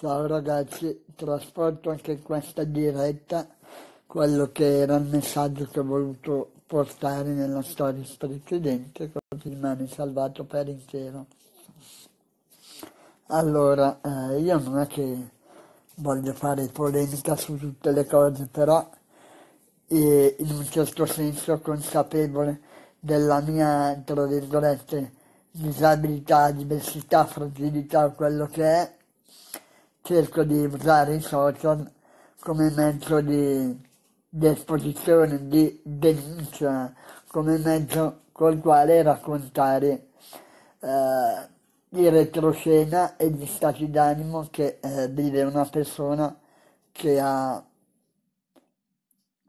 Ciao ragazzi, trasporto anche in questa diretta quello che era il messaggio che ho voluto portare nella storia precedente, così rimane salvato per intero. Allora, eh, io non è che voglio fare polemica su tutte le cose, però eh, in un certo senso consapevole della mia, tra virgolette, disabilità, diversità, fragilità, quello che è, cerco di usare i social come mezzo di, di esposizione, di denuncia, come mezzo col quale raccontare eh, di retroscena e gli stati d'animo che eh, vive una persona che ha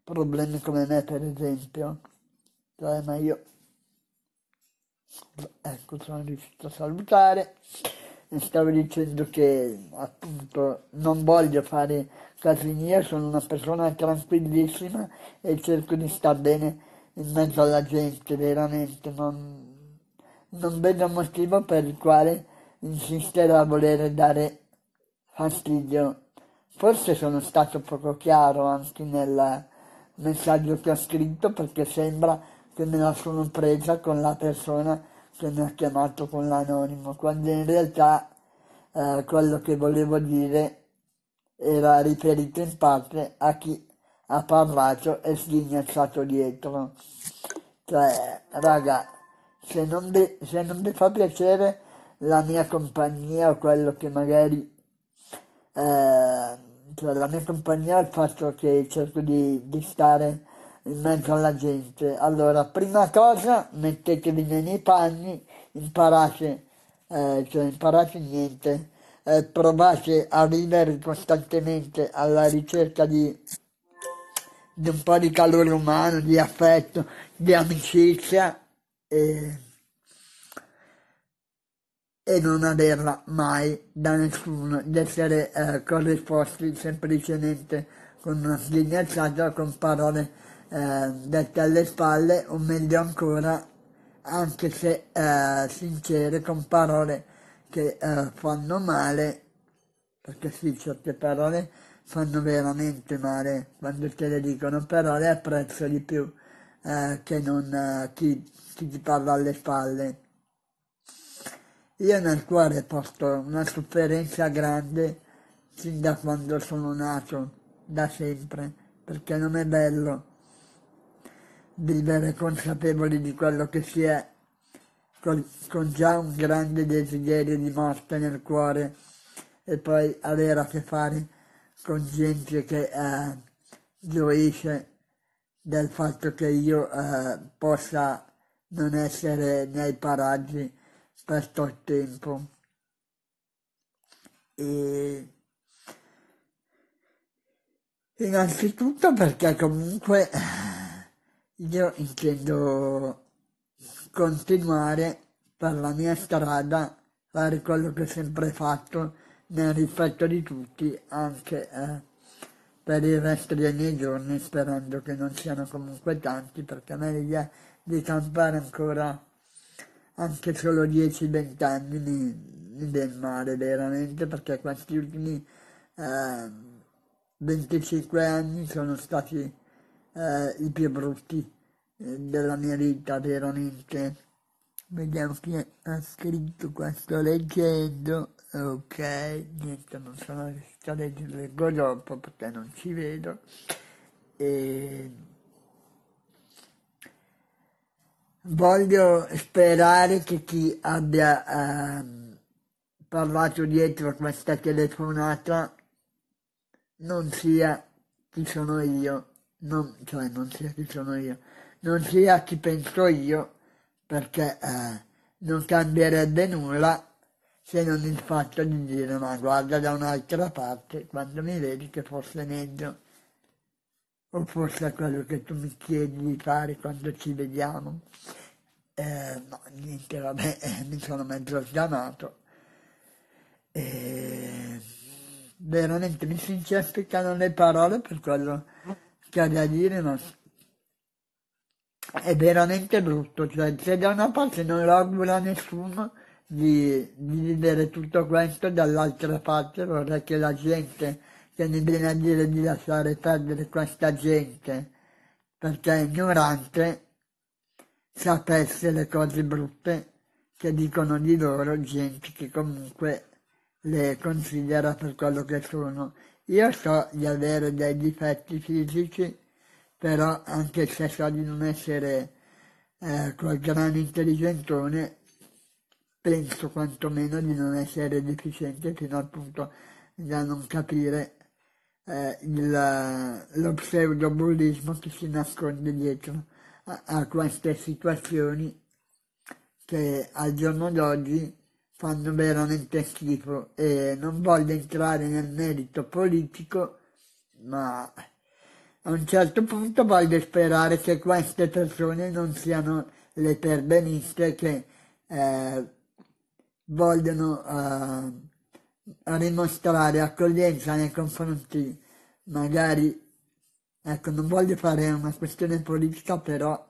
problemi come me per esempio. Cioè, ma io ecco sono riuscito a salutare stavo dicendo che appunto non voglio fare casini, io sono una persona tranquillissima e cerco di star bene in mezzo alla gente, veramente, non, non vedo motivo per il quale insistere a voler dare fastidio. Forse sono stato poco chiaro anche nel messaggio che ho scritto perché sembra che me la sono presa con la persona che mi ha chiamato con l'anonimo, quando in realtà eh, quello che volevo dire era riferito in parte a chi ha parlato e sghignazzato dietro. Cioè, raga, se non, vi, se non vi fa piacere la mia compagnia o quello che magari... Eh, cioè la mia compagnia è il fatto che cerco di, di stare in mezzo alla gente. Allora, prima cosa, mettetevi nei miei panni, imparate, eh, cioè imparate niente, eh, provate a vivere costantemente alla ricerca di, di un po' di calore umano, di affetto, di amicizia e, e non averla mai da nessuno, di essere eh, corrisposti semplicemente con una sghignazzata con parole eh, dette alle spalle o meglio ancora anche se eh, sincere con parole che eh, fanno male perché sì certe parole fanno veramente male quando te le dicono però le apprezzo di più eh, che non eh, chi, chi ti parla alle spalle. Io nel cuore porto una sofferenza grande sin da quando sono nato da sempre perché non è bello vivere consapevoli di quello che si è, con, con già un grande desiderio di morte nel cuore e poi avere a che fare con gente che eh, gioisce del fatto che io eh, possa non essere nei paraggi per tot tempo. E innanzitutto perché comunque io intendo continuare per la mia strada, fare quello che ho sempre fatto nel rispetto di tutti, anche eh, per il resto dei miei giorni, sperando che non siano comunque tanti, perché a me l'idea di campare ancora anche solo 10-20 anni mi, mi viene male veramente, perché questi ultimi eh, 25 anni sono stati eh, i più brutti eh, della mia vita veramente. Vediamo chi ha scritto qua, sto leggendo, ok, niente, non sono riuscito a leggere, leggo dopo perché non ci vedo. E... Voglio sperare che chi abbia eh, parlato dietro a questa telefonata non sia chi sono io non, cioè non sia chi sono io, non sia chi penso io, perché eh, non cambierebbe nulla se non il fatto di dire ma guarda da un'altra parte quando mi vedi che fosse meglio o forse quello che tu mi chiedi di fare quando ci vediamo. Eh, no, niente, vabbè, eh, mi sono mezzo sgamato. E veramente mi si inceppicano le parole per quello ha da dire, ma è veramente brutto, cioè se da una parte non lo augura a nessuno, di, di vivere tutto questo, dall'altra parte vorrei che la gente che mi viene a dire di lasciare perdere questa gente perché è ignorante sapesse le cose brutte che dicono di loro gente che comunque le considera per quello che sono. Io so di avere dei difetti fisici, però anche se so di non essere eh, quel grande intelligentone, penso quantomeno di non essere deficiente fino al punto da non capire eh, il, lo pseudobullismo che si nasconde dietro a, a queste situazioni che al giorno d'oggi fanno veramente schifo e non voglio entrare nel merito politico, ma a un certo punto voglio sperare che queste persone non siano le perbeniste che eh, vogliono uh, dimostrare accoglienza nei confronti magari ecco non voglio fare una questione politica però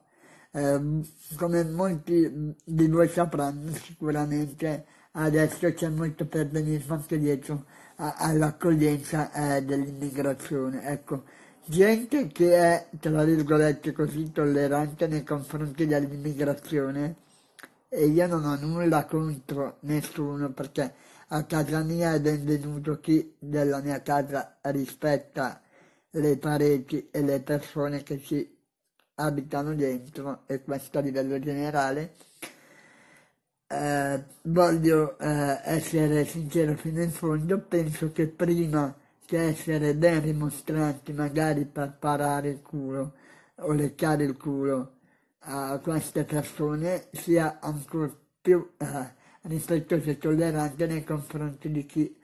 eh, come molti di voi sapranno sicuramente adesso c'è molto perbenismo anche dietro all'accoglienza eh, dell'immigrazione ecco gente che è tra virgolette così tollerante nei confronti dell'immigrazione e io non ho nulla contro nessuno perché a casa mia è benvenuto chi della mia casa rispetta le pareti e le persone che ci abitano dentro e questo a livello generale. Eh, voglio eh, essere sincero fino in fondo, penso che prima che essere ben dimostranti magari per parare il culo o leccare il culo a queste persone sia ancora più eh, rispettoso e tollerante nei confronti di chi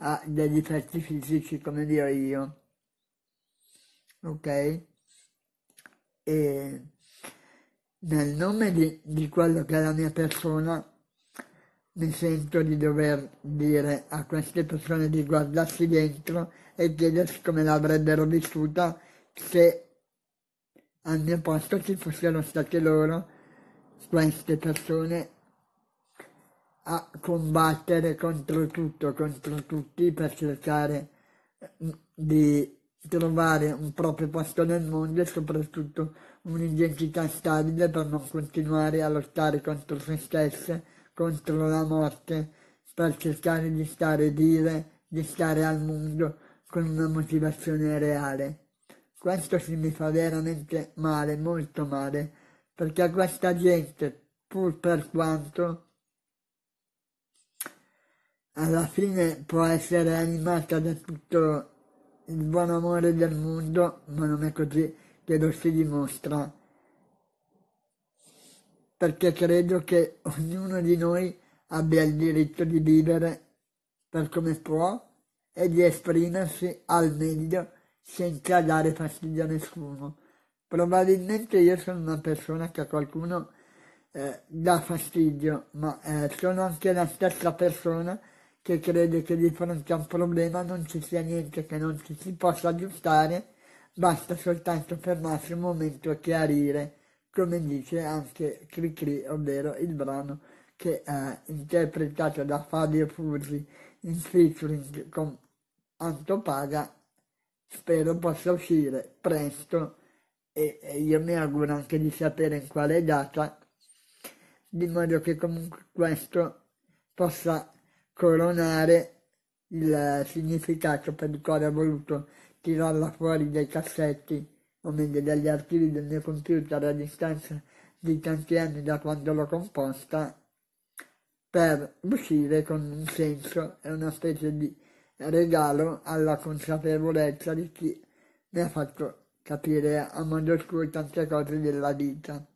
ha dei difetti fisici come dio io. Ok? E nel nome di, di quello che è la mia persona mi sento di dover dire a queste persone di guardarsi dentro e chiedersi come l'avrebbero vissuta se al mio posto ci fossero state loro, queste persone, a combattere contro tutto, contro tutti per cercare mm, di trovare un proprio posto nel mondo e soprattutto un'identità stabile per non continuare a lottare contro se stesse, contro la morte, per cercare di stare vive, di stare al mondo con una motivazione reale. Questo sì mi fa veramente male, molto male, perché questa gente, pur per quanto alla fine può essere animata da tutto il buon amore del mondo, ma non è così che lo si dimostra. Perché credo che ognuno di noi abbia il diritto di vivere per come può e di esprimersi al meglio senza dare fastidio a nessuno. Probabilmente io sono una persona che a qualcuno eh, dà fastidio, ma eh, sono anche la stessa persona che crede che di fronte a un problema non ci sia niente che non ci si possa aggiustare, basta soltanto fermarsi un momento e chiarire, come dice anche Cricri, ovvero il brano che è interpretato da Fabio Furri in featuring con Antopaga spero possa uscire presto e, e io mi auguro anche di sapere in quale data, di modo che comunque questo possa coronare il significato per il quale ho voluto tirarla fuori dai cassetti, o meglio dagli archivi del mio computer a distanza di tanti anni da quando l'ho composta, per uscire con un senso e una specie di regalo alla consapevolezza di chi mi ha fatto capire a modo suo tante cose della vita.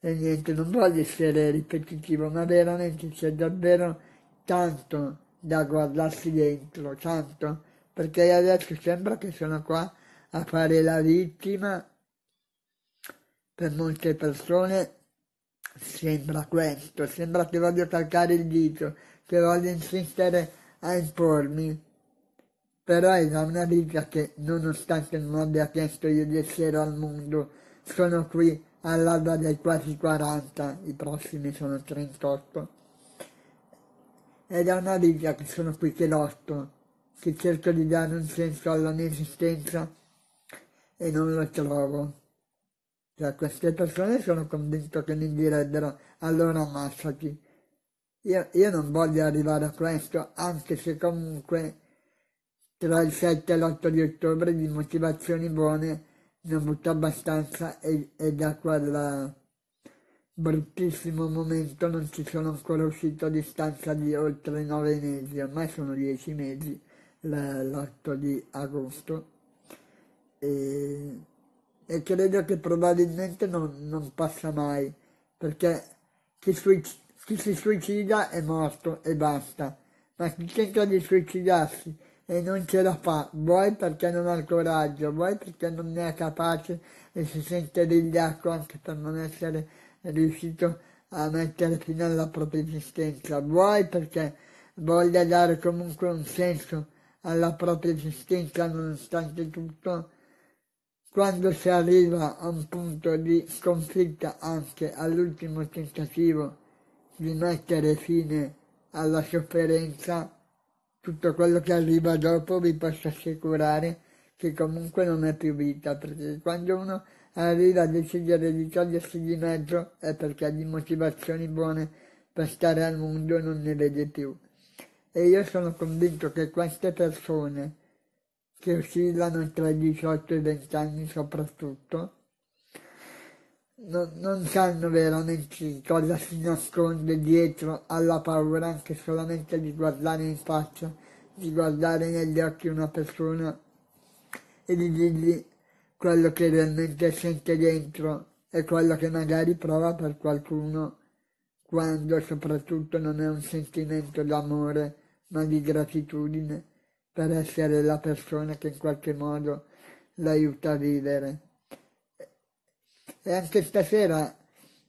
E niente, non voglio essere ripetitivo, ma veramente c'è davvero tanto da guardarsi dentro, tanto, perché adesso sembra che sono qua a fare la vittima per molte persone Sembra questo, sembra che voglio calcare il dito, che voglio insistere a impormi. però è da una vita che nonostante non abbia chiesto io di essere al mondo, sono qui all'alba dei quasi 40, i prossimi sono 38. È da una vita che sono qui che lotto, che cerco di dare un senso alla mia esistenza e non lo trovo. Cioè, queste persone sono convinto che mi direbbero allora ammazzati. Io, io non voglio arrivare a questo, anche se comunque tra il 7 e l'8 di ottobre di motivazioni buone ne ho avuto abbastanza e, e da quel bruttissimo momento non ci sono ancora uscito a distanza di oltre nove mesi, ormai sono dieci mesi, l'8 di agosto. E, e credo che probabilmente non, non passa mai, perché chi, chi si suicida è morto e basta, ma chi tenta di suicidarsi e non ce la fa, vuoi perché non ha il coraggio, vuoi perché non ne è capace e si sente vigliacco anche per non essere riuscito a mettere fine alla propria esistenza, vuoi perché voglia dare comunque un senso alla propria esistenza nonostante tutto, quando si arriva a un punto di sconfitta anche all'ultimo tentativo di mettere fine alla sofferenza, tutto quello che arriva dopo vi posso assicurare che comunque non è più vita, perché quando uno arriva a decidere di togliersi di mezzo è perché di motivazioni buone per stare al mondo non ne vede più. E io sono convinto che queste persone, che oscillano tra i 18 e i 20 anni soprattutto, non, non sanno veramente cosa si nasconde dietro alla paura anche solamente di guardare in faccia, di guardare negli occhi una persona e di dirgli quello che realmente sente dentro e quello che magari prova per qualcuno quando soprattutto non è un sentimento d'amore ma di gratitudine per essere la persona che in qualche modo l'aiuta a vivere. E anche stasera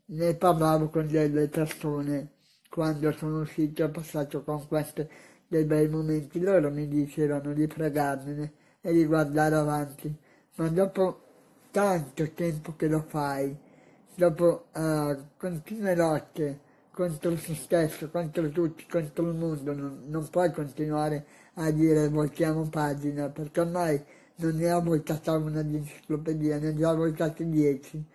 ne parlavo con delle persone quando sono uscito ho passato con queste dei bei momenti. Loro mi dicevano di pregarmene e di guardare avanti, ma dopo tanto tempo che lo fai, dopo uh, continue lotte contro se stesso, contro tutti, contro il mondo, non, non puoi continuare a dire voltiamo pagina, perché ormai non ne ha voltata una di enciclopedia, ne ha già voltate dieci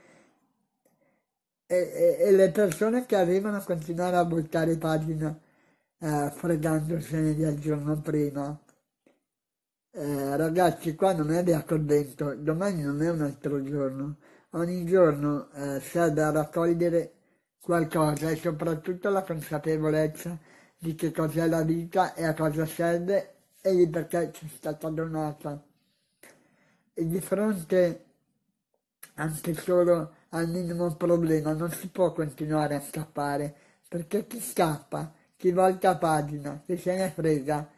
e, e, e, le persone che arrivano a continuare a buttare pagina eh, fregandosene del giorno prima. Eh, ragazzi, qua non è di accorvento, domani non è un altro giorno. Ogni giorno eh, serve a raccogliere qualcosa e soprattutto la consapevolezza di che cos'è la vita e a cosa serve e di perché ci è stata donata. E di fronte anche solo al minimo problema, non si può continuare a scappare, perché chi scappa, chi volta pagina, chi se ne frega,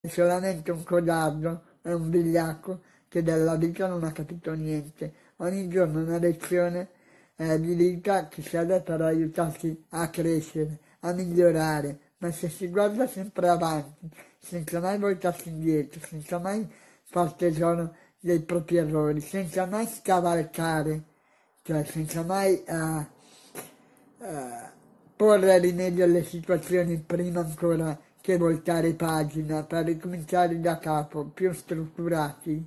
è solamente un codardo, è un vigliacco che della vita non ha capito niente. Ogni giorno una lezione eh, di vita che serve per aiutarsi a crescere, a migliorare, ma se si guarda sempre avanti, senza mai voltarsi indietro, senza mai far tesoro dei propri errori, senza mai scavalcare cioè senza mai uh, uh, porre rimedio alle situazioni prima ancora che voltare pagina per ricominciare da capo, più strutturati.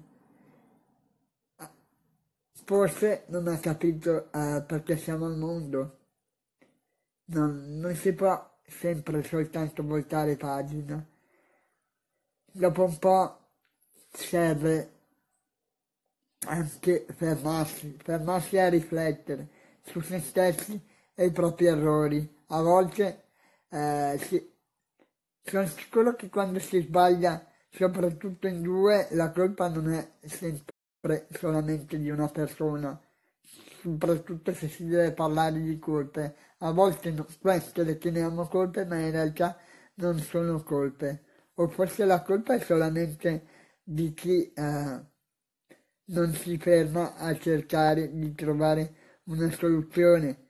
Forse non ha capito uh, perché siamo al mondo. Non, non si può sempre soltanto voltare pagina. Dopo un po' serve anche fermarsi, fermarsi a riflettere su se stessi e i propri errori. A volte eh, si, sono sicuro che quando si sbaglia, soprattutto in due, la colpa non è sempre solamente di una persona, soprattutto se si deve parlare di colpe. A volte no, queste le chiamiamo colpe, ma in realtà non sono colpe. O forse la colpa è solamente di chi eh, non si ferma a cercare di trovare una soluzione,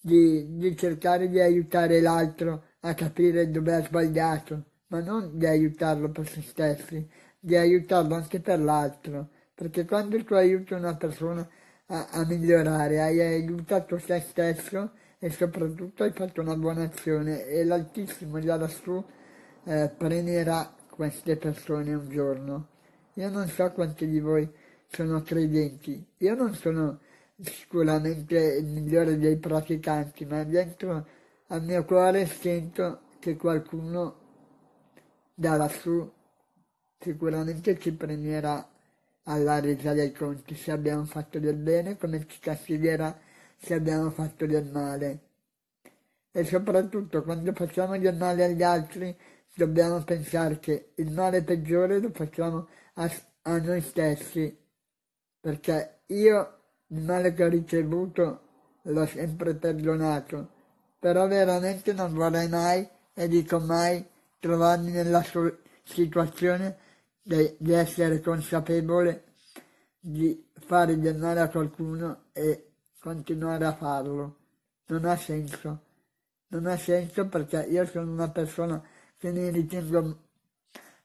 di, di cercare di aiutare l'altro a capire dove ha sbagliato, ma non di aiutarlo per se stessi, di aiutarlo anche per l'altro, perché quando tu aiuti una persona a, a migliorare, hai aiutato te stesso e soprattutto hai fatto una buona azione e l'Altissimo già lassù eh, premierà queste persone un giorno. Io non so quanti di voi sono credenti, io non sono sicuramente il migliore dei praticanti, ma dentro al mio cuore sento che qualcuno da lassù sicuramente ci premierà alla resa dei conti se abbiamo fatto del bene come ci castigherà se abbiamo fatto del male. E soprattutto quando facciamo del male agli altri dobbiamo pensare che il male peggiore lo facciamo a, a noi stessi, perché io il male che ho ricevuto l'ho sempre perdonato, però veramente non vorrei mai, e dico mai, trovarmi nella situazione di, di essere consapevole di fare del male a qualcuno e continuare a farlo. Non ha senso. Non ha senso perché io sono una persona che mi ritengo,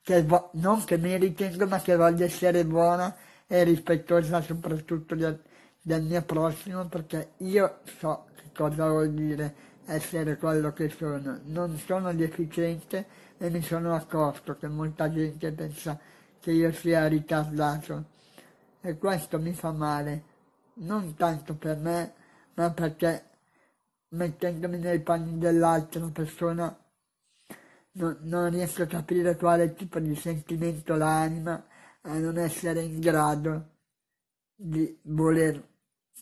che vo- non che mi ritengo, ma che voglio essere buona e rispettosa soprattutto del, del mio prossimo perché io so che cosa vuol dire essere quello che sono. Non sono deficiente e mi sono accorto che molta gente pensa che io sia ritardato e questo mi fa male, non tanto per me, ma perché mettendomi nei panni dell'altra persona non, non riesco a capire quale tipo di sentimento l'anima a non essere in grado di voler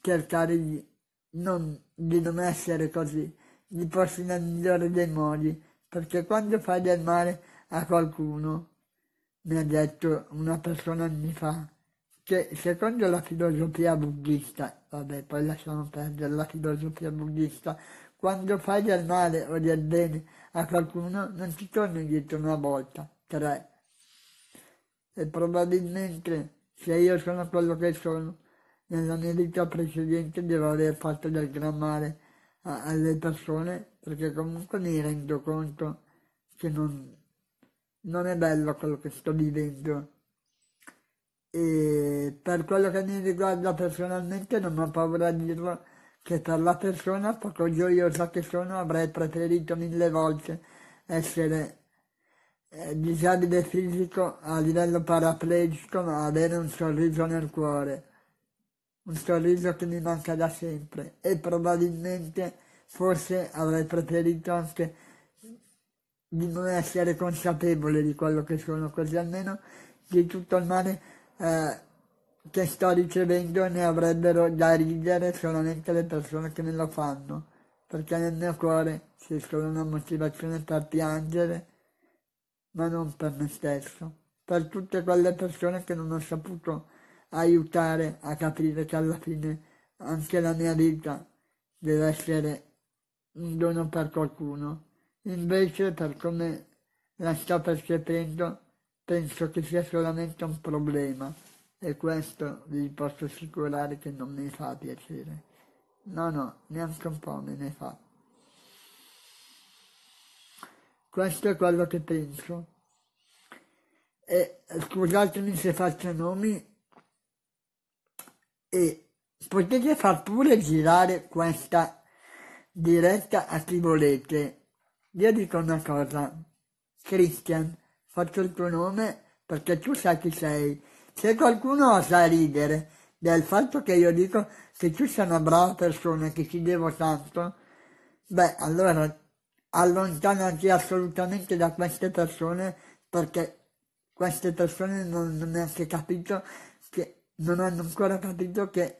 cercare di non, di non essere così gli porsi nel migliore dei modi, perché quando fai del male a qualcuno, mi ha detto una persona anni fa, che secondo la filosofia buddista, vabbè poi lasciamo perdere la filosofia buddista, quando fai del male o del bene a qualcuno non ti torni indietro una volta, tre. E probabilmente se io sono quello che sono, nella mia vita precedente devo aver fatto del gran male alle persone perché comunque mi rendo conto che non, non è bello quello che sto vivendo. E per quello che mi riguarda personalmente non ho paura di dirlo che per la persona poco gioiosa che sono avrei preferito mille volte essere eh, disabile fisico a livello paraplegico ma avere un sorriso nel cuore un sorriso che mi manca da sempre e probabilmente forse avrei preferito anche di non essere consapevole di quello che sono, così almeno di tutto il male eh, che sto ricevendo ne avrebbero da ridere solamente le persone che me lo fanno, perché nel mio cuore c'è solo una motivazione per piangere, ma non per me stesso, per tutte quelle persone che non ho saputo aiutare a capire che alla fine anche la mia vita deve essere un dono per qualcuno. Invece, per come la sto percependo, penso che sia solamente un problema e questo vi posso assicurare che non mi fa piacere. No, no, neanche un po' me ne fa. Questo è quello che penso. E scusatemi se faccio nomi, e potete far pure girare questa diretta a chi volete. Io dico una cosa, Christian, faccio il tuo nome perché tu sai chi sei. Se qualcuno osa ridere del fatto che io dico che tu sei una brava persona, che ti devo tanto, beh, allora allontanati assolutamente da queste persone perché queste persone non hanno neanche capito non hanno ancora capito che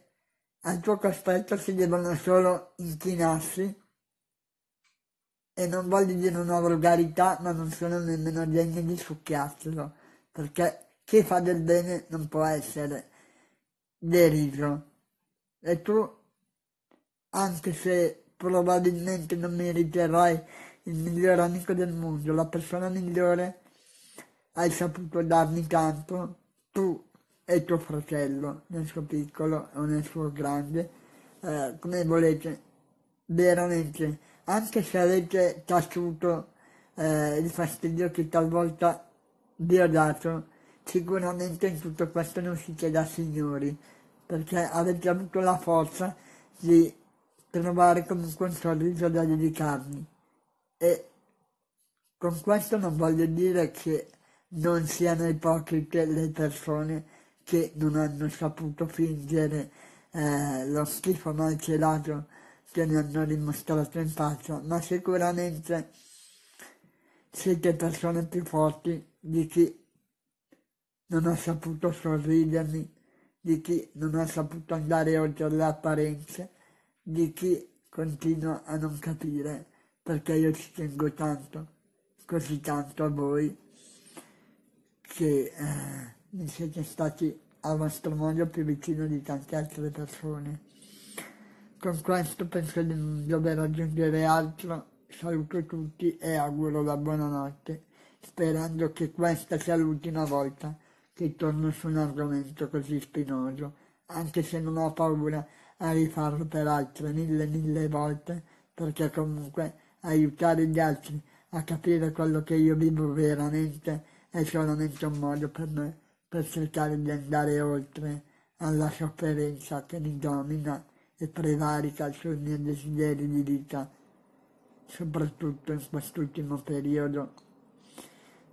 al tuo cospetto si devono solo inchinarsi e non voglio dire una volgarità, ma non sono nemmeno degni di succhiarselo, perché chi fa del bene non può essere deriso. E tu, anche se probabilmente non mi riterrai il miglior amico del mondo, la persona migliore, hai saputo darmi tanto, tu e tuo fratello nel suo piccolo o nel suo grande, eh, come volete, veramente, anche se avete taciuto eh, il fastidio che talvolta vi ho dato, sicuramente in tutto questo non si chiede a signori, perché avete avuto la forza di trovare comunque un sorriso da dedicarmi. E con questo non voglio dire che non siano ipocrite le persone che non hanno saputo fingere eh, lo schifo malcelato che mi hanno dimostrato in faccia, ma sicuramente siete persone più forti di chi non ha saputo sorridermi, di chi non ha saputo andare oltre le apparenze, di chi continua a non capire perché io ci tengo tanto, così tanto a voi, che eh, mi siete stati al vostro modo più vicino di tante altre persone. Con questo penso di non dover aggiungere altro, saluto tutti e auguro la buonanotte, sperando che questa sia l'ultima volta che torno su un argomento così spinoso, anche se non ho paura a rifarlo per altre mille mille volte, perché comunque aiutare gli altri a capire quello che io vivo veramente è solamente un modo per me per cercare di andare oltre alla sofferenza che mi domina e prevarica sui miei desideri di vita, soprattutto in quest'ultimo periodo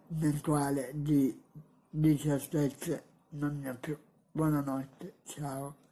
nel quale di, di certezze non ne ho più. Buonanotte, ciao.